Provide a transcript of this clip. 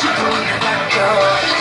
to me back up.